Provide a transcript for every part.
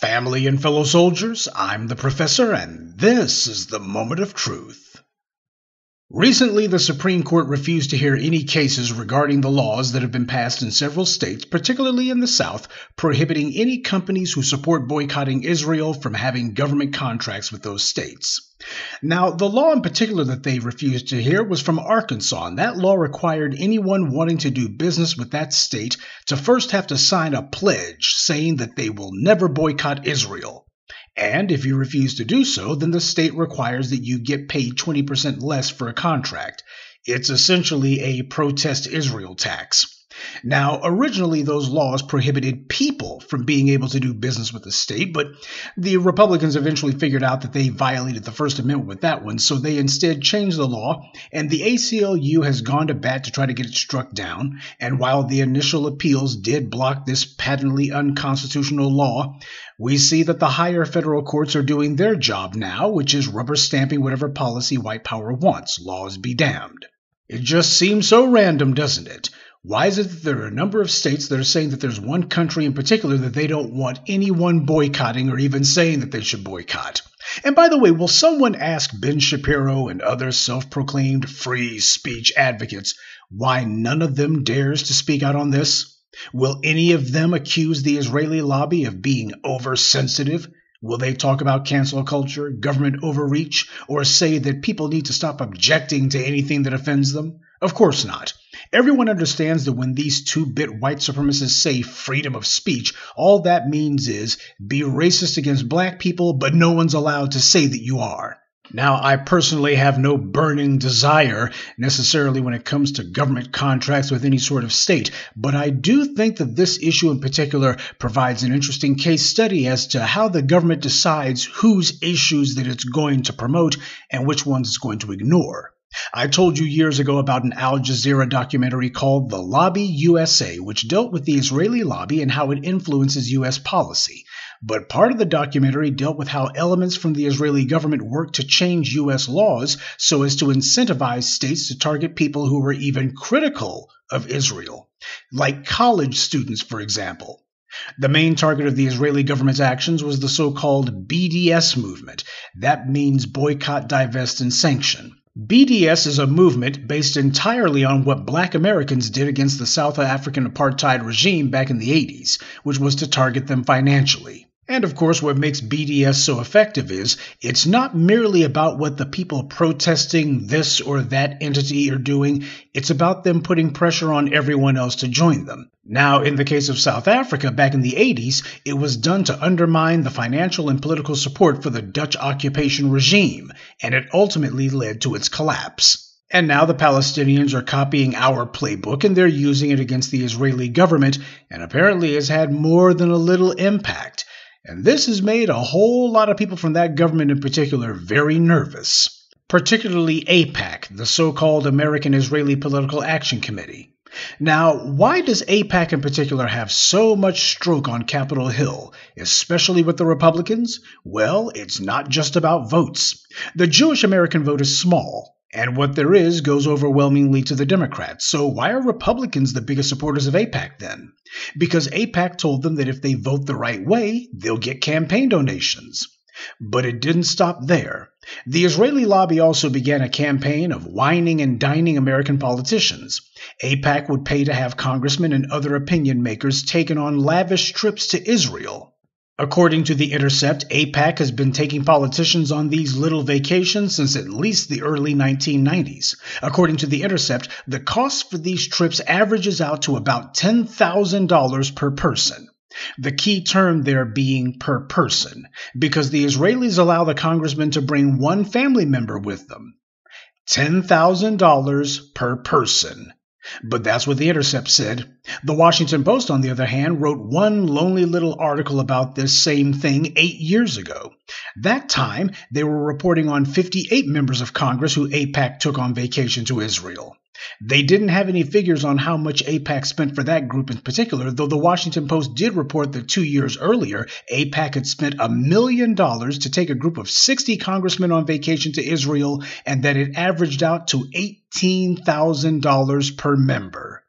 Family and fellow soldiers, I'm the Professor, and this is the Moment of Truth. Recently, the Supreme Court refused to hear any cases regarding the laws that have been passed in several states, particularly in the South, prohibiting any companies who support boycotting Israel from having government contracts with those states. Now, the law in particular that they refused to hear was from Arkansas, and that law required anyone wanting to do business with that state to first have to sign a pledge saying that they will never boycott Israel. And if you refuse to do so, then the state requires that you get paid 20% less for a contract. It's essentially a protest Israel tax. Now, originally, those laws prohibited people from being able to do business with the state, but the Republicans eventually figured out that they violated the First Amendment with that one, so they instead changed the law, and the ACLU has gone to bat to try to get it struck down. And while the initial appeals did block this patently unconstitutional law, we see that the higher federal courts are doing their job now, which is rubber stamping whatever policy white power wants. Laws be damned. It just seems so random, doesn't it? Why is it that there are a number of states that are saying that there's one country in particular that they don't want anyone boycotting or even saying that they should boycott? And by the way, will someone ask Ben Shapiro and other self proclaimed free speech advocates why none of them dares to speak out on this? Will any of them accuse the Israeli lobby of being oversensitive? Will they talk about cancel culture, government overreach, or say that people need to stop objecting to anything that offends them? Of course not. Everyone understands that when these two bit white supremacists say freedom of speech, all that means is be racist against black people, but no one's allowed to say that you are. Now, I personally have no burning desire necessarily when it comes to government contracts with any sort of state, but I do think that this issue in particular provides an interesting case study as to how the government decides whose issues that it's going to promote and which ones it's going to ignore. I told you years ago about an Al Jazeera documentary called The Lobby USA, which dealt with the Israeli lobby and how it influences U.S. policy. But part of the documentary dealt with how elements from the Israeli government work to change U.S. laws so as to incentivize states to target people who were even critical of Israel, like college students, for example. The main target of the Israeli government's actions was the so called BDS movement. That means boycott, divest, and sanction. BDS is a movement based entirely on what black Americans did against the South African apartheid regime back in the 80s, which was to target them financially. And of course, what makes BDS so effective is it's not merely about what the people protesting this or that entity are doing, it's about them putting pressure on everyone else to join them. Now, in the case of South Africa back in the 80s, it was done to undermine the financial and political support for the Dutch occupation regime, and it ultimately led to its collapse. And now the Palestinians are copying our playbook and they're using it against the Israeli government, and apparently has had more than a little impact. And this has made a whole lot of people from that government in particular very nervous, particularly AIPAC, the so called American Israeli Political Action Committee. Now, why does AIPAC in particular have so much stroke on Capitol Hill, especially with the Republicans? Well, it's not just about votes. The Jewish American vote is small, and what there is goes overwhelmingly to the Democrats. So why are Republicans the biggest supporters of AIPAC then? Because AIPAC told them that if they vote the right way, they'll get campaign donations. But it didn't stop there. The Israeli lobby also began a campaign of wining and dining American politicians. AIPAC would pay to have congressmen and other opinion makers taken on lavish trips to Israel. According to The Intercept, AIPAC has been taking politicians on these little vacations since at least the early 1990s. According to The Intercept, the cost for these trips averages out to about $10,000 per person. The key term there being per person, because the Israelis allow the congressman to bring one family member with them. $10,000 per person. But that's what The Intercept said. The Washington Post, on the other hand, wrote one lonely little article about this same thing eight years ago. That time, they were reporting on 58 members of Congress who AIPAC took on vacation to Israel. They didn't have any figures on how much AIPAC spent for that group in particular, though the Washington Post did report that two years earlier, AIPAC had spent a million dollars to take a group of 60 congressmen on vacation to Israel, and that it averaged out to $18,000 per member.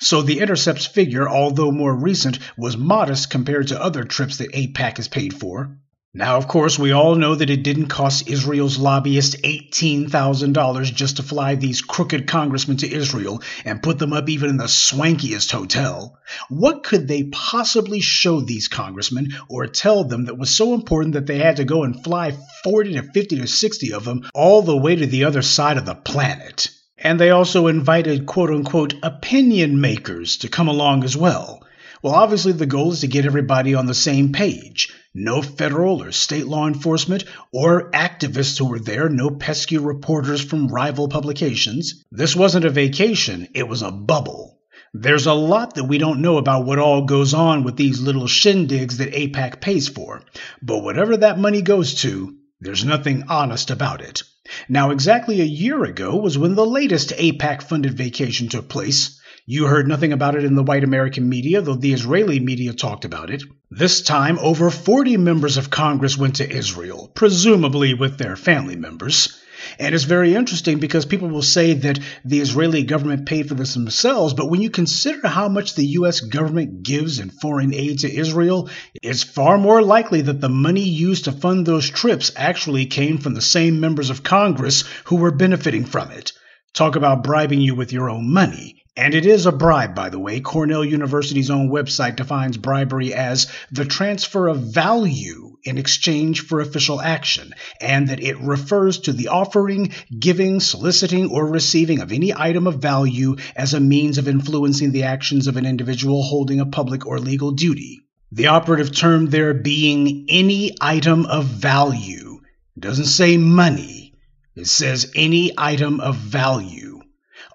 So the Intercept's figure, although more recent, was modest compared to other trips that AIPAC has paid for. Now, of course, we all know that it didn't cost Israel's lobbyists $18,000 just to fly these crooked congressmen to Israel and put them up even in the swankiest hotel. What could they possibly show these congressmen or tell them that was so important that they had to go and fly 40 to 50 to 60 of them all the way to the other side of the planet? And they also invited quote unquote opinion makers to come along as well. Well, obviously, the goal is to get everybody on the same page. No federal or state law enforcement or activists who were there, no pesky reporters from rival publications. This wasn't a vacation, it was a bubble. There's a lot that we don't know about what all goes on with these little shindigs that AIPAC pays for, but whatever that money goes to, there's nothing honest about it. Now, exactly a year ago was when the latest AIPAC funded vacation took place. You heard nothing about it in the white American media, though the Israeli media talked about it. This time, over 40 members of Congress went to Israel, presumably with their family members. And it's very interesting because people will say that the Israeli government paid for this themselves, but when you consider how much the U.S. government gives in foreign aid to Israel, it's far more likely that the money used to fund those trips actually came from the same members of Congress who were benefiting from it. Talk about bribing you with your own money. And it is a bribe, by the way. Cornell University's own website defines bribery as the transfer of value in exchange for official action, and that it refers to the offering, giving, soliciting, or receiving of any item of value as a means of influencing the actions of an individual holding a public or legal duty. The operative term there being any item of value. It doesn't say money, it says any item of value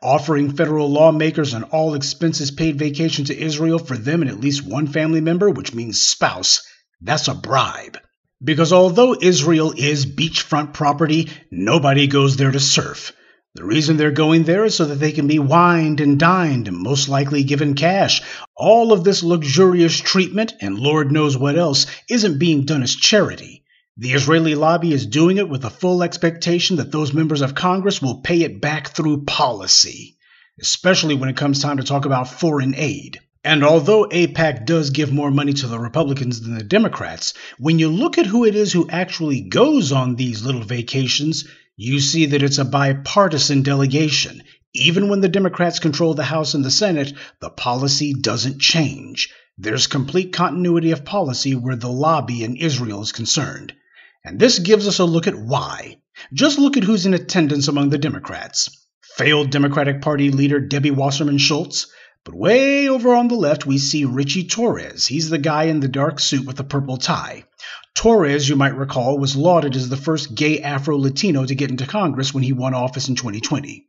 offering federal lawmakers an all expenses paid vacation to Israel for them and at least one family member, which means spouse, that's a bribe. Because although Israel is beachfront property, nobody goes there to surf. The reason they're going there is so that they can be wined and dined and most likely given cash. All of this luxurious treatment, and Lord knows what else, isn't being done as charity. The Israeli lobby is doing it with a full expectation that those members of Congress will pay it back through policy, especially when it comes time to talk about foreign aid. And although AIPAC does give more money to the Republicans than the Democrats, when you look at who it is who actually goes on these little vacations, you see that it's a bipartisan delegation. Even when the Democrats control the House and the Senate, the policy doesn't change. There's complete continuity of policy where the lobby in Israel is concerned. And this gives us a look at why. Just look at who's in attendance among the Democrats. Failed Democratic Party leader Debbie Wasserman Schultz. But way over on the left, we see Richie Torres. He's the guy in the dark suit with the purple tie. Torres, you might recall, was lauded as the first gay Afro Latino to get into Congress when he won office in 2020.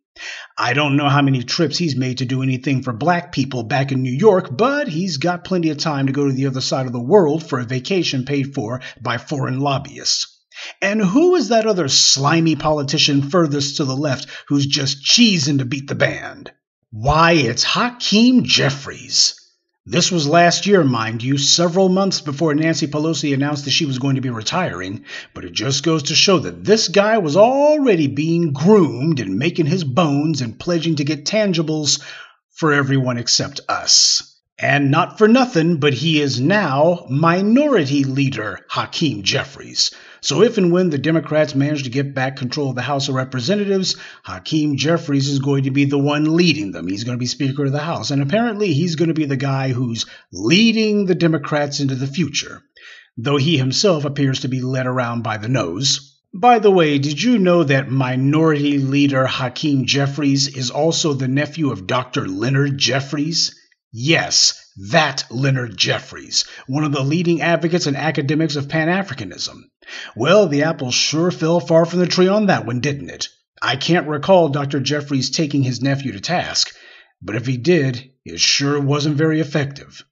I don't know how many trips he's made to do anything for black people back in New York, but he's got plenty of time to go to the other side of the world for a vacation paid for by foreign lobbyists. And who is that other slimy politician furthest to the left who's just cheesing to beat the band? Why, it's Hakeem Jeffries. This was last year, mind you, several months before Nancy Pelosi announced that she was going to be retiring, but it just goes to show that this guy was already being groomed and making his bones and pledging to get tangibles for everyone except us. And not for nothing, but he is now Minority Leader Hakeem Jeffries. So if and when the Democrats manage to get back control of the House of Representatives, Hakeem Jeffries is going to be the one leading them. He's going to be Speaker of the House. And apparently he's going to be the guy who's leading the Democrats into the future, though he himself appears to be led around by the nose. By the way, did you know that Minority Leader Hakeem Jeffries is also the nephew of Dr. Leonard Jeffries? Yes, that Leonard Jeffries, one of the leading advocates and academics of Pan Africanism. Well, the apple sure fell far from the tree on that one, didn't it? I can't recall Dr. Jeffries taking his nephew to task, but if he did, it sure wasn't very effective.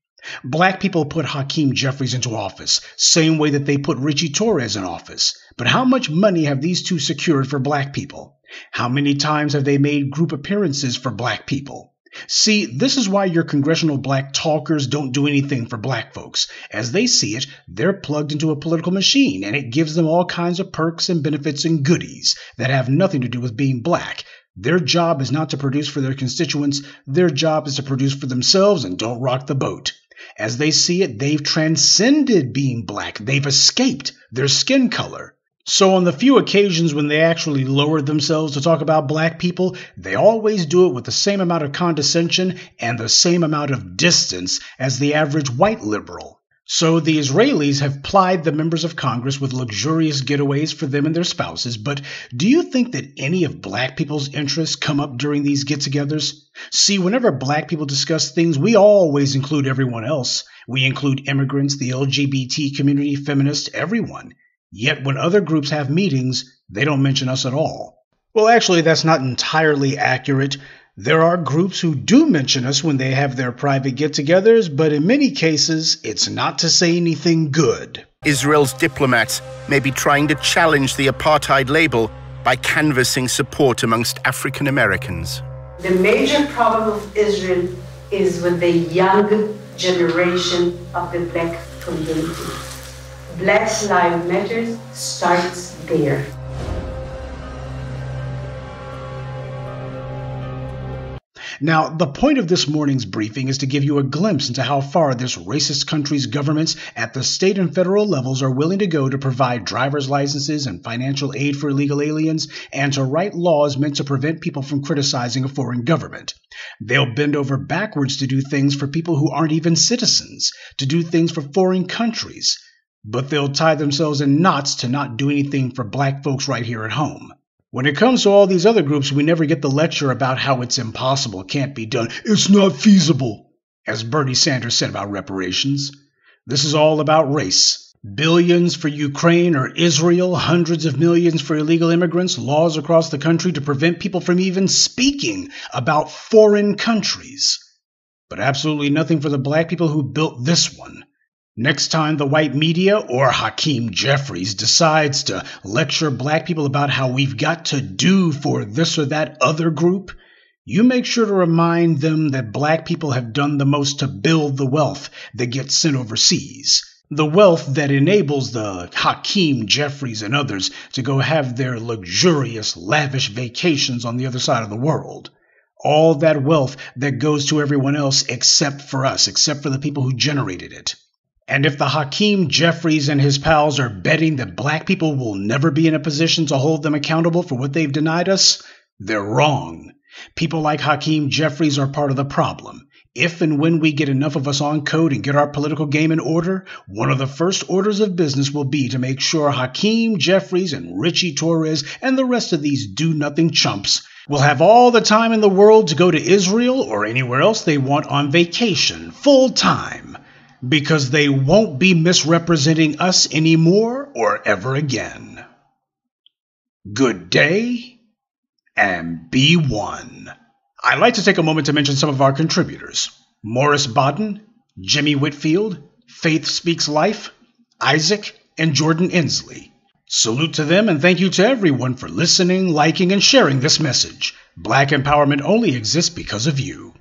Black people put Hakeem Jeffries into office, same way that they put Richie Torres in office. But how much money have these two secured for black people? How many times have they made group appearances for black people? See, this is why your congressional black talkers don't do anything for black folks. As they see it, they're plugged into a political machine, and it gives them all kinds of perks and benefits and goodies that have nothing to do with being black. Their job is not to produce for their constituents, their job is to produce for themselves and don't rock the boat. As they see it, they've transcended being black, they've escaped their skin color. So, on the few occasions when they actually lower themselves to talk about black people, they always do it with the same amount of condescension and the same amount of distance as the average white liberal. So the Israelis have plied the members of Congress with luxurious getaways for them and their spouses, but do you think that any of black people's interests come up during these get togethers? See, whenever black people discuss things, we always include everyone else. We include immigrants, the LGBT community, feminists, everyone. Yet when other groups have meetings, they don't mention us at all. Well, actually, that's not entirely accurate. There are groups who do mention us when they have their private get togethers, but in many cases, it's not to say anything good. Israel's diplomats may be trying to challenge the apartheid label by canvassing support amongst African Americans. The major problem of Israel is with the young generation of the black community. Black Lives Matter starts there. Now, the point of this morning's briefing is to give you a glimpse into how far this racist country's governments at the state and federal levels are willing to go to provide driver's licenses and financial aid for illegal aliens and to write laws meant to prevent people from criticizing a foreign government. They'll bend over backwards to do things for people who aren't even citizens, to do things for foreign countries, but they'll tie themselves in knots to not do anything for black folks right here at home. When it comes to all these other groups, we never get the lecture about how it's impossible, can't be done, it's not feasible, as Bernie Sanders said about reparations. This is all about race. Billions for Ukraine or Israel, hundreds of millions for illegal immigrants, laws across the country to prevent people from even speaking about foreign countries. But absolutely nothing for the black people who built this one. Next time the white media or Hakeem Jeffries decides to lecture black people about how we've got to do for this or that other group, you make sure to remind them that black people have done the most to build the wealth that gets sent overseas. The wealth that enables the Hakeem Jeffries and others to go have their luxurious, lavish vacations on the other side of the world. All that wealth that goes to everyone else except for us, except for the people who generated it. And if the Hakeem Jeffries and his pals are betting that black people will never be in a position to hold them accountable for what they've denied us, they're wrong. People like Hakeem Jeffries are part of the problem. If and when we get enough of us on code and get our political game in order, one of the first orders of business will be to make sure Hakeem Jeffries and Richie Torres and the rest of these do nothing chumps will have all the time in the world to go to Israel or anywhere else they want on vacation, full time because they won't be misrepresenting us anymore or ever again. Good day and be one. I'd like to take a moment to mention some of our contributors Morris Bodden, Jimmy Whitfield, Faith Speaks Life, Isaac, and Jordan Inslee. Salute to them and thank you to everyone for listening, liking, and sharing this message. Black empowerment only exists because of you.